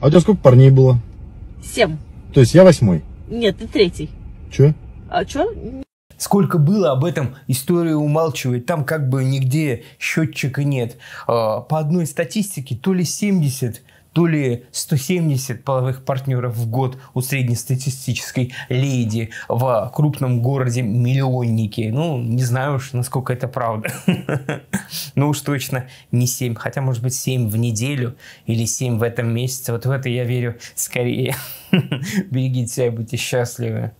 А у тебя сколько парней было? Семь. То есть я восьмой. Нет, ты третий. Че? А чё? Сколько было об этом, история умалчивает. Там как бы нигде счетчика нет. А, По одной статистике то ли 70, то ли 170 половых партнеров в год у среднестатистической леди в крупном городе миллионники. Ну, не знаю уж, насколько это правда. Ну уж точно не 7. Хотя, может быть, 7 в неделю или 7 в этом месяце. Вот в это я верю скорее. Берегите себя и будьте счастливы.